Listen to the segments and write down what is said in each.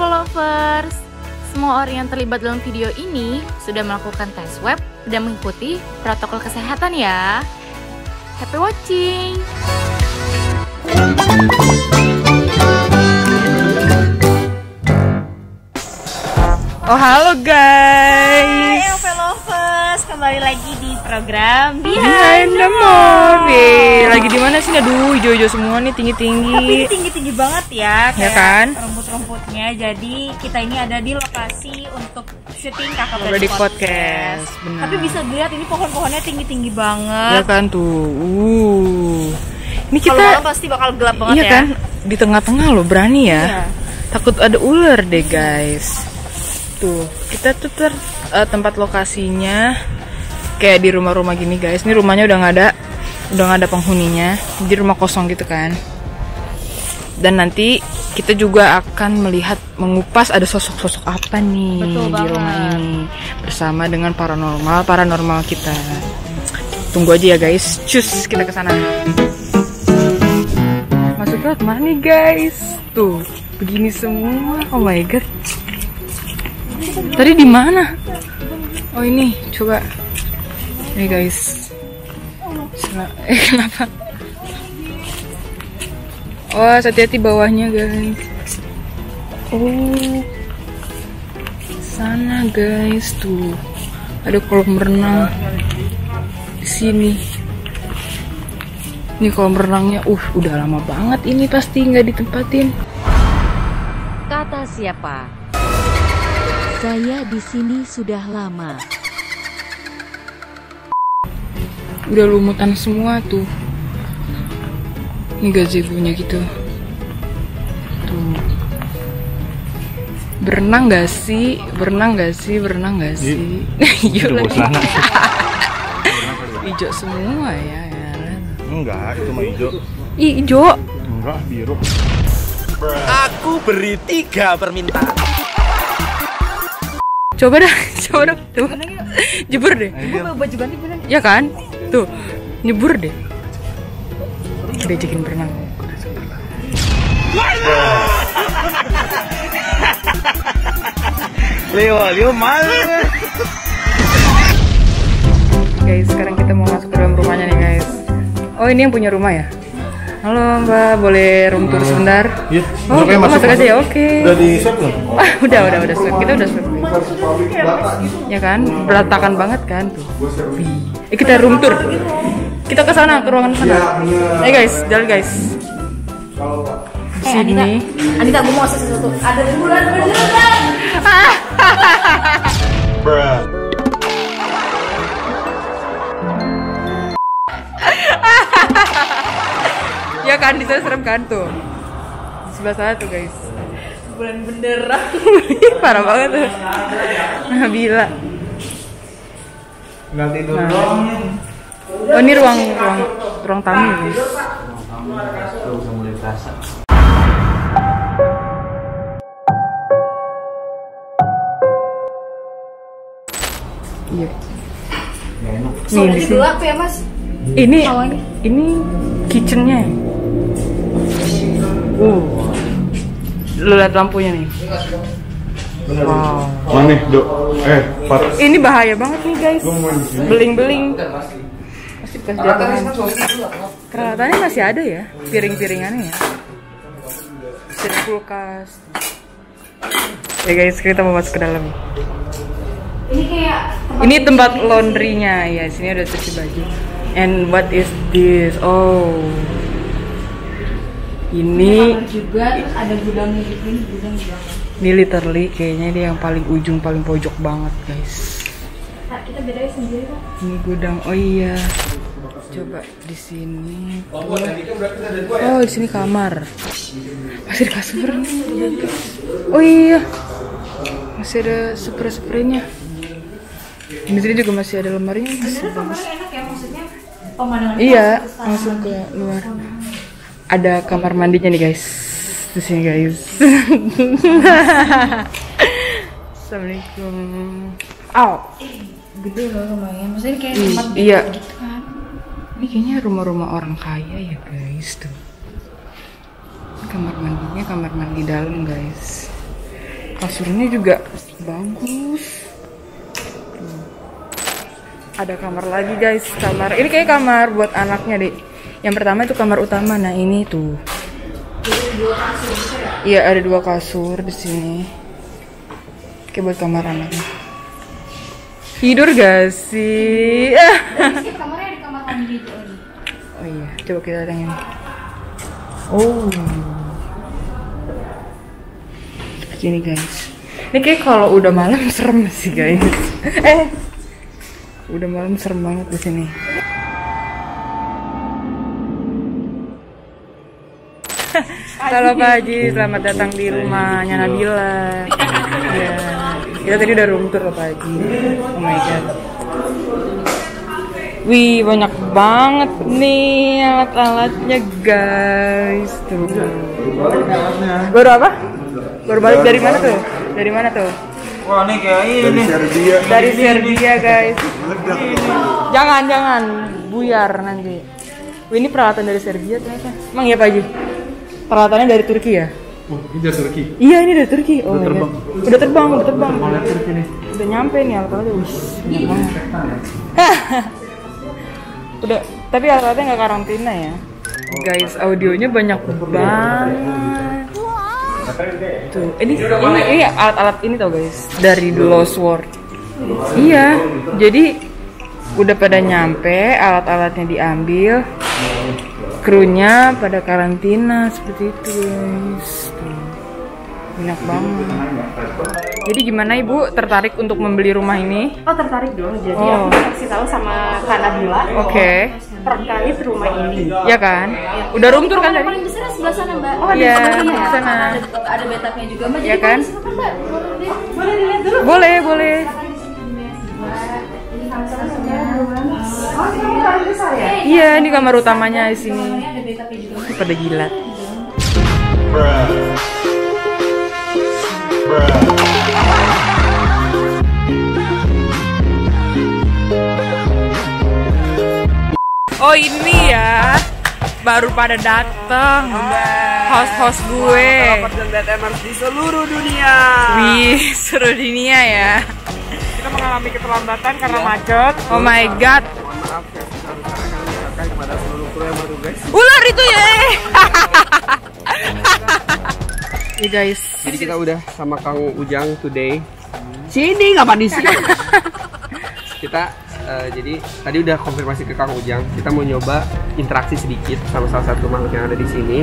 lovers. Semua orang yang terlibat dalam video ini sudah melakukan tes web dan mengikuti protokol kesehatan ya. Happy watching. Oh halo guys. Hai Lovers, kembali lagi program Behind Behind the Movie. Lagi di mana sih? Aduh, hijau-hijau semua nih Tapi tinggi-tinggi. tinggi-tinggi banget ya, Ya kayak kan? rumput-rumputnya. Jadi kita ini ada di lokasi untuk syuting kakak Kakak Beradik Podcast, benar. Tapi bisa dilihat ini pohon-pohonnya tinggi-tinggi Ya banget. kan tuh. Uh. Ini Kalau kita malam pasti bakal gelap banget Iya ya. kan? Di tengah-tengah loh, berani ya. Iya. Takut ada ular deh, guys. Tuh, kita tuh ter eh, tempat lokasinya kayak di rumah-rumah gini, guys. Ini rumahnya udah nggak ada udah nggak ada penghuninya. Jadi rumah kosong gitu kan. Dan nanti kita juga akan melihat mengupas ada sosok-sosok apa nih Betul di rumah ini bersama dengan paranormal paranormal kita. Tunggu aja ya guys. Cus, kita ke sana. Masuk lewat mana nih guys? Tuh, begini semua. Oh my god. Tadi di mana? Oh ini, coba. Nih guys. Eh kenapa? Oh, hati-hati bawahnya guys. Oh, sana guys tuh. Ada kolam renang di sini. Ini kolam renangnya, uh, udah lama banget ini pasti nggak ditempatin. Kata siapa? Saya di sini sudah lama. Udah lumutan semua tuh. Ini gazebo-nya gitu. Tuh. Berenang gak sih? Berenang gak sih? Berenang gak sih? Hijau lagi. Hijau semua ya. ya. Enggak, itu mah hijau. Ih, hijau. Enggak, biru. Aku beri tiga permintaan. Coba dah, coba dah, coba. Jebur deh. Baju ganti bener. Ya kan? Tuh, nyebur deh. Udah ajakin berenang. Leo, Leo malu. Guys, sekarang kita mau masuk ke dalam rumahnya nih guys. Oh ini yang punya rumah ya? Halo Mbak, boleh room tour sebentar? Iya, Oh, masuk, masuk, aja ya, oke. Udah di set belum? Wah, udah, udah, udah swab. Kita udah swab. Ya kan, berantakan banget kan tuh. Wih. Eh, kita room tour. Kita ke sana, ke ruangan sana. Eh guys, jalan guys. Di Eh, Anita, sini. Anita, gue mau sesuatu. Ada rembulan beneran. Ya kan, di sana serem kan tuh. Di sebelah sana tuh guys. Bulan beneran. Parah banget tuh. Nabila. Nggak tidur Nah. doang. Oh ini ruang ruang ruang tamu ya, guys. Iya. Nih di sini. gelap ya mas. Ini ini kitchennya. Uh. Lu lihat lampunya nih. Wow. Mana nih, Dok? Eh, Pat. Ini bahaya banget nih guys. Beling-beling. Pasti bekas jatuhan. Peralatannya masih ada ya, piring-piringannya ya. Mesin kulkas. Ya guys, kita mau masuk ke dalam. Ini kayak Ini tempat laundrynya ya, sini ada cuci baju. And what is this? Oh, ini juga ada gudangnya gitu ini gudang di belakang. ini literally kayaknya dia yang paling ujung paling pojok banget guys. Nah, kita bedain sendiri kok. Ini gudang. Oh iya. Coba di sini. Oh, di sini kamar. Masih ada kasur. Oh iya. Masih ada spray-spraynya. Di sini juga masih ada. Masih bagus. enak ya maksudnya pemandangan Iya, masuk ke luar. Ada kamar mandinya nih guys. Di sini guys. Assalamualaikum. Au. gede loh lumayan maksudnya kayak tempat iya. gitu kan Ini kayaknya rumah-rumah orang kaya ya guys tuh. Kamar mandinya kamar mandi dalam guys. Kasurnya juga bagus. Tuh. Ada kamar lagi guys, kamar. Ini kayak kamar buat anaknya deh. Yang pertama itu kamar utama. Nah ini tuh. Iya ada dua kasur di sini. Kayak buat kamar anaknya. Tidur gak sih? Mandi Oh iya, coba kita lihat yang ini. Oh. Seperti ini guys. Ini kayak kalau udah malam serem sih guys. eh. Udah malam serem banget di sini. Halo Pak Haji, selamat datang di rumahnya Nabila. Iya. Kita tadi udah room tour loh Pak Haji. Oh my god. Wih, banyak banget nih alat-alatnya guys. Tuh. Baru apa? Baru balik dari mana tuh? Dari mana tuh? Wah ini kayak ini. Serbia. Dari Serbia guys. Jangan, jangan. Buyar nanti. Wih, ini peralatan dari Serbia ternyata. Emang ya Pak Haji? Peralatannya dari Turki ya? Oh, ini dari Turki. Iya, ini dari Turki. Oh, udah terbang. terbang. Udah terbang, udah terbang. Turki nih. Udah nyampe nih alat-alatnya. Wih, banget. udah, tapi alat-alatnya nggak karantina ya. Guys, audionya banyak banget. Tuh, ini ini ini alat-alat ini tau guys dari The Lost World. Iya, jadi udah pada nyampe, alat-alatnya diambil, krunya pada karantina seperti itu guys. Banyak banget. Jadi gimana ibu tertarik untuk membeli rumah ini? Oh tertarik dong. Jadi Oh. aku kasih tahu sama Kak Nabila Oke, terkait rumah ini. ya kan? Udah room tour kan tadi? Paling besar sebelah sana mbak. Oh, di Iya, sebelah sana ya? Ada, ada bathtubnya juga mbak. Ya Jadi kan? mbak. Boleh dilihat dulu. Boleh, boleh. Oh ini kamu paling besar ya? Iya, ini kamar utamanya di sini. Ada bathtubnya juga. Pada gila. Oh ini ya, baru pada datang. Host-host gue. di seluruh dunia. Wih, seru dunia ya. Kita mengalami keterlambatan karena macet. Oh my god. Yang bertugas. Ular itu ya. Nih guys, Jadi kita udah sama Kang Ujang today. Sini nggak di sini. kita eh, jadi tadi udah konfirmasi ke Kang Ujang. Kita mau nyoba interaksi sedikit sama salah satu makhluk yang ada di sini.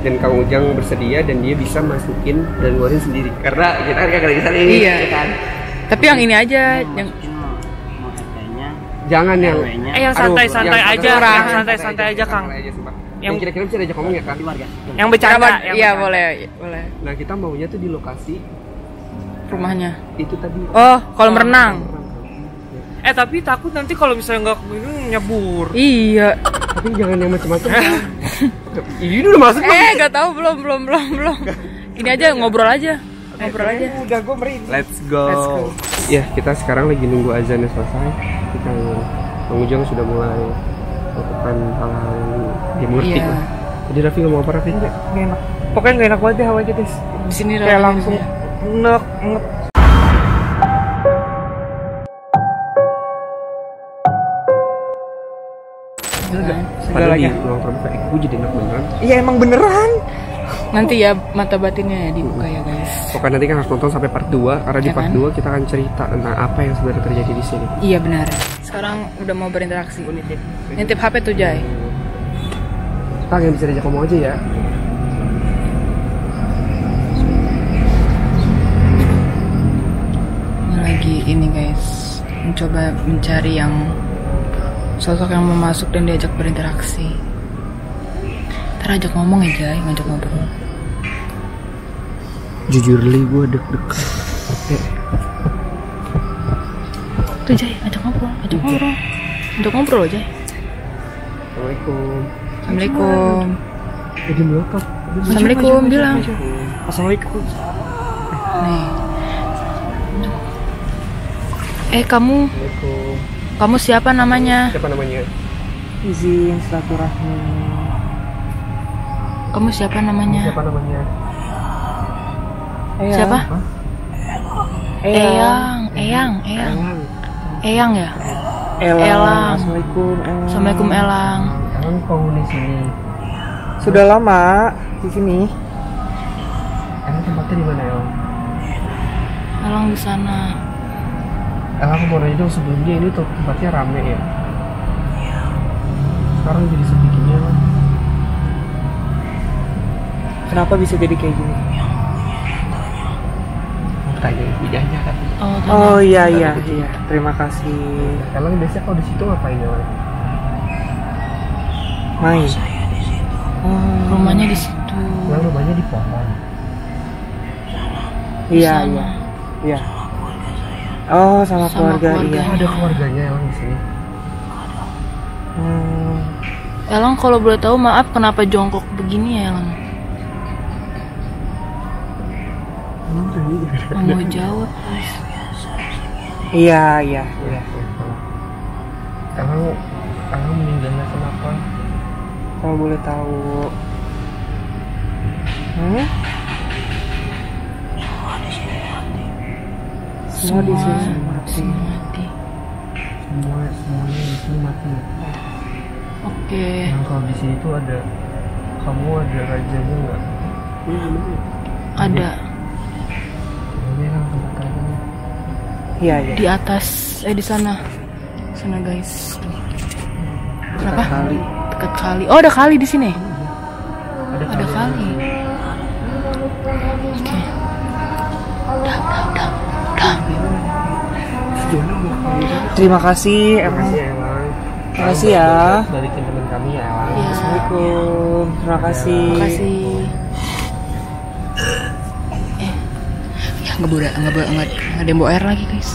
Dan Kang Ujang bersedia dan dia bisa masukin dan ngeluarin sendiri. Karena kita kan kagak di sana ini. Iya. ya kan? tapi yang ini aja, yang Jangan yang Eh, yang santai-santai aja, santai- yang santai-santai aja, Kang. santai aja, sumpah. Yang- kira-kira bisa diajak ngomong ya kan? Yang bercanda. Iya boleh, boleh. Nah kita maunya tuh di lokasi Rumahnya. itu tadi. Oh, kolam renang. Eh tapi takut nanti kalau misalnya nggak ini nyebur. Iya. Tapi jangan yang macam-macam. Ini udah masuk. Eh, gak tahu belum, belum, belum, belum. Ini aja ngobrol aja. Ngobrol aja. Udah gue merinding. Let's go. Let's go. Ya kita sekarang lagi nunggu azannya selesai. Kita Bang Ujang sudah mulai melakukan hal-hal yang murti Iya. lah. Jadi Raffi ngomong apa Raffi? Nggak enak. Pokoknya nggak enak banget deh hawanya guys. Di sini Kayak langsung ya. enak, enak. Padahal di Segalanya. ruang terbuka, eh, gue jadi enak beneran. Iya emang beneran. Nanti ya mata batinnya ya dibuka ya guys. Pokoknya nanti kan harus nonton sampai part 2 Karena di Ya part kan? 2 kita akan cerita tentang apa yang sebenarnya terjadi di sini Iya benar. Sekarang udah mau berinteraksi. Nitip HP tuh Jai. Kang yang bisa diajak ngomong aja ya Ini lagi ini guys. Mencoba mencari yang sosok yang mau masuk dan diajak berinteraksi. Ntar ajak ngomong ya Jai, ngajak ngobrol. Jujur li gue deg-degan Tuh Jai, ajak ngobrol, ajak ngobrol. Ajak ngobrol Jai. Assalamualaikum Assalamualaikum. Eh di belakang Assalamualaikum bilang. Assalamualaikum. Nih. Eh kamu, Assalamualaikum kamu siapa namanya? Siapa namanya? Izin silaturahmi. Kamu siapa namanya? Siapa namanya? Siapa? Hah? Eyang, Eyang, Eyang, Eyang ya. Elang. Elang. Assalamualaikum. Elang. Assalamualaikum Elang. Elang penghuni sini. Sudah lama di sini. Elang tempatnya di mana Elang? Elang di sana. Elang aku mau nanya dong sebelumnya ini tuh tempatnya rame ya. Sekarang jadi sepi Kenapa bisa jadi kayak gini? Tanya idahnya kan. Oh. Oh iya iya iya. Terima kasih. Elang biasanya kalau di situ ngapain Elang? Main. Oh, rumahnya di situ. Elang rumahnya di pohon. iya iya. Iya. Oh sama, Sama keluarga, keluarga. iya. Ada keluarganya Elang di sini. Hmm. Elang kalau boleh tahu maaf kenapa jongkok begini ya Elang? Mau jawab. Iya iya iya. Elang Elang meninggalnya kenapa? Kalau boleh tahu. Hmm? Semua di sini mati. semua mati. Semua semuanya di sini mati. Oke. Yang kalau di sini tuh ada kamu ada rajanya nggak? Ada Iya iya. di atas eh di sana. Sana guys. Tuh. Kenapa? Kali. Dekat kali. Oh, ada kali di sini. Ada, Ada kali. Oke. Udah, udah, udah. Udah. Terima kasih Terima kasih Elang. Terima kasih ya. Balikin teman kami ya Elang. Ya, Assalamualaikum. Terima kasih. makasih. Eh. Ya, nggak boleh, nggak boleh, nggak ada yang bawa air lagi, guys.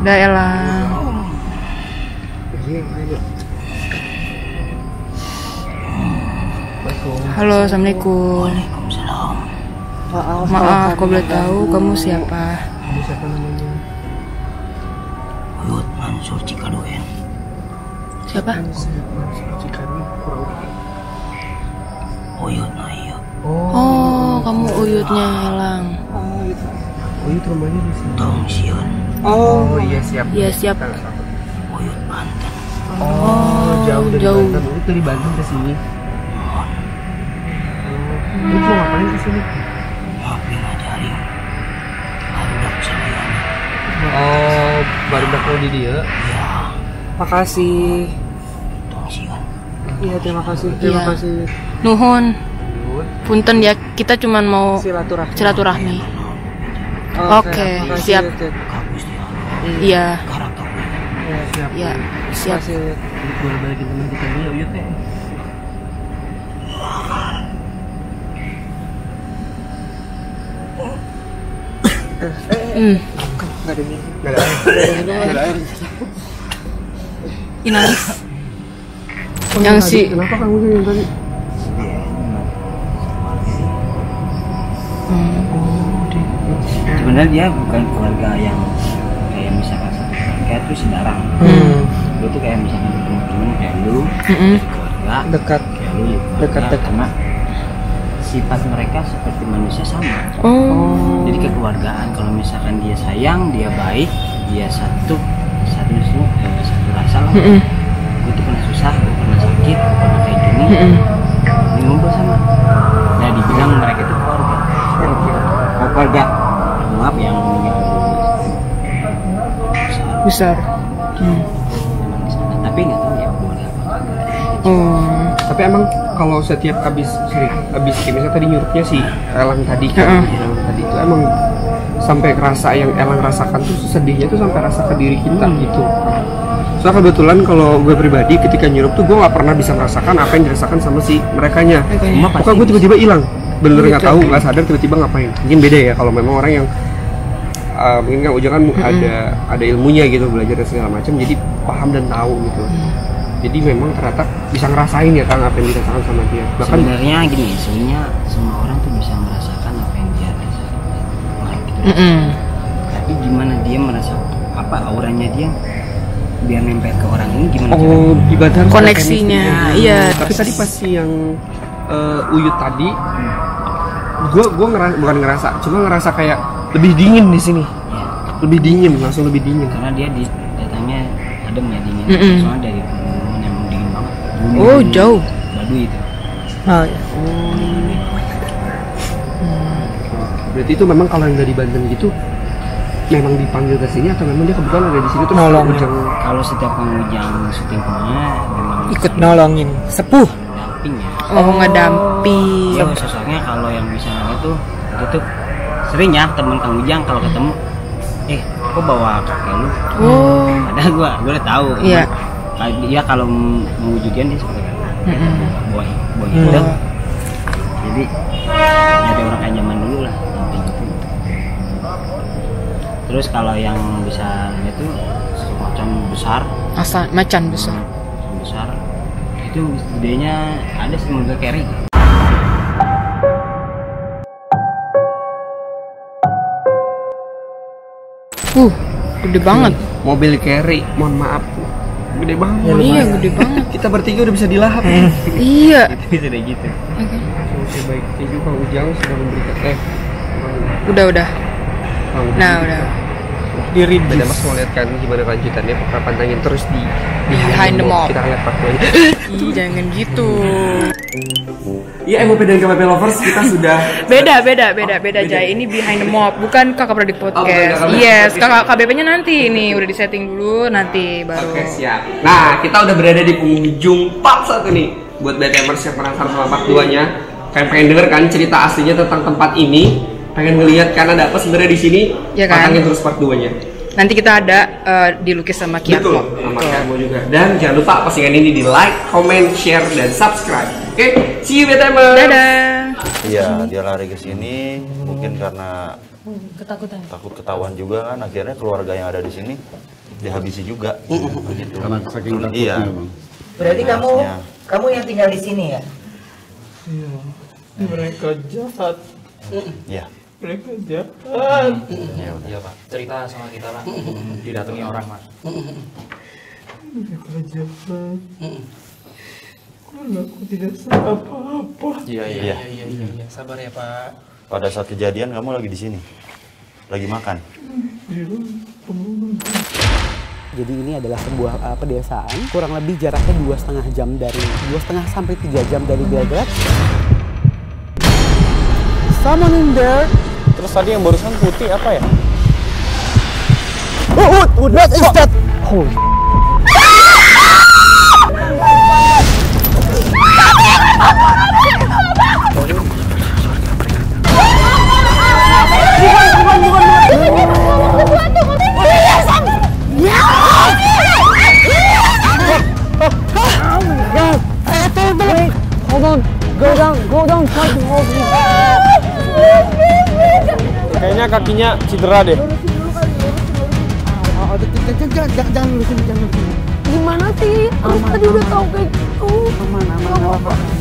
Udah, Elang. Assalamualaikum. Halo, Assalamualaikum. Maaf. Maaf, kau boleh tahu kamu siapa? Kamu siapa namanya? Siapa? Cikani kurang. Oh, Oh, kamu uyutnya Elang. oh itu rumahnya di sini. Oh, Oh iya siap. Iya, siap. Kita nggak takut. Oh, jauh dari jauh. Banten. Itu dari Banten ke sini. Oh. Lu mau ngapain ke sini? Oh, baru udah di dia. makasih. Iya, terima kasih. Terima Iya. kasih. Nuhun. Punten ya, kita cuman mau Silaturahmi. silaturahmi. Oke, makasih, siap. Iya, Iya, Siap. iya. Hmm, Nggak ada minum. Gak ada air. Gak ada air. Ih, nangis. Oh, Yang si- Kenapa kamu yang tadi? Sebenarnya dia bukan keluarga yang kayak misalkan satu keluarga terus sedarang Hmm. lu tuh kayak misalkan temen-temen kayak lu Mm-mm. keluarga Dekat. kayak lu keluarga Dekat-dekat. karena sifat mereka seperti manusia sama Oh, jadi kekeluargaan kalau misalkan dia sayang dia baik dia satu satu eh, satu rasa lah Mm-mm. gue tuh pernah susah gue pernah sakit gue pernah kayak gini ini besar. Hmm. tapi nggak tahu ya Oh, Tapi emang kalau setiap habis sorry, habis kayak misalnya tadi nyurupnya si Elang tadi kan, Elang tadi itu emang sampai kerasa yang Elang rasakan tuh sedihnya tuh sampai rasa ke diri kita gitu. Soalnya kebetulan kalau gue pribadi ketika nyurup tuh gue nggak pernah bisa merasakan apa yang dirasakan sama si mereka nya. Pokoknya gue tiba-tiba hilang, bener nggak tahu nggak sadar tiba-tiba ngapain. Mungkin beda ya kalau memang orang yang uh, mungkin kan ujung kan ada ada ilmunya gitu belajar dan segala macam jadi paham dan tahu gitu. Jadi memang ternyata bisa ngerasain ya kan apa yang dirasakan sama dia. Bahkan sebenarnya gini sebenarnya semua orang tuh bisa merasakan apa yang dia rasakan gitu Mm-mm. tapi gimana dia merasa apa auranya dia biar nempel ke orang ini gimana oh ibadah Koneksinya, iya. Tapi tadi pas si yang uh, uyut tadi gue gue ngerasa bukan ngerasa cuma ngerasa kayak lebih dingin di sini lebih dingin langsung lebih dingin karena dia di datangnya adem ya dingin Mm-mm. soalnya dari pegunungan emang dingin banget Bumi Oh, jauh. Baduy itu Oh, iya. berarti itu memang kalau yang dari Banten gitu memang dipanggil ke sini atau memang dia kebetulan ada di sini tuh Nolong. Ujang kalau setiap kang ujang syuting ke mana memang Ikut nolongin. Sepuh. damping ya Oh, ngedamping. Iya, sosoknya kalau yang bisa itu itu sering ya temen kang ujang kalau ketemu eh kok bawa kakek lu Oh. padahal gua gua udah tahu Iya. Nah, dia kalau mewujudkan dia seperti Mm-mm. boy boy Hmm. jadi nyari orang kayak zaman dulu lah terus kalau yang bisa itu semacam besar Asal macan besar. macan besar itu gedenya ada sih mobil carry Uh, gede banget. mobil carry mohon maaf gede banget Iya, gede banget. kita bertiga udah bisa dilahap Iya. itu bisa kayak gitu oke baik thank you Kang Ujang sudah memberikan eh Udah, udah. Nah, udah. Diri Beda mas mau lihat kan gimana kelanjutannya Pokoknya pantangin terus di Behind the mob. Kita lihat part 2 Ih, jangan gitu. Iya MOP dan KPP Lovers kita sudah Beda, beda, beda, beda Jay. Ini behind the mob, bukan kakak produk bukan podcast. kakak yes, kakak KBP-nya nanti ini udah disetting dulu, nanti baru. Oke siap Nah kita udah berada di penghujung part 1 nih Buat BTMers yang penasaran sama part 2 nya Kalian pengen denger kan cerita aslinya tentang tempat ini Pengen ngeliat kan ada apa sebenarnya di sini Iya kan? Pantangin terus part 2 nya Nanti kita ada eh, dilukis sama Kiatmo. Betul, sama Kiatmo juga Dan jangan lupa postingan ini di like, comment, share, dan subscribe Oke, see you BTMers Dadah. Iya, dia lari ke sini mungkin karena ketakutan. Takut ketahuan juga kan akhirnya keluarga yang ada di sini dihabisi juga. Gitu. Karena saking takutnya, Iya. Bang. Berarti kamu Iya. kamu yang tinggal di sini ya? Mereka jahat. Iya. Mereka jahat. Ya udah. Iya pak, cerita sama kita lah. Didatangi orang mas. Mereka jahat. Aku tidak salah apa-apa. Iya iya Iya. iya iya iya. Sabar ya pak. Pada saat kejadian kamu lagi di sini. Lagi makan. Jadi ini adalah sebuah uh, pedesaan kurang lebih jaraknya dua setengah jam dari dua setengah sampai tiga jam dari Belgrade. Someone in there. Terus tadi yang barusan putih apa ya? Oh, what, what is that? Holy. Hold on, go down, go down, try to hold me. Kayaknya kakinya cedera deh. Oh, jangan, jangan, jangan, jangan lurusin, jangan lurusin. Gimana sih? Aku tadi udah tahu kayak gitu. Aman, aman.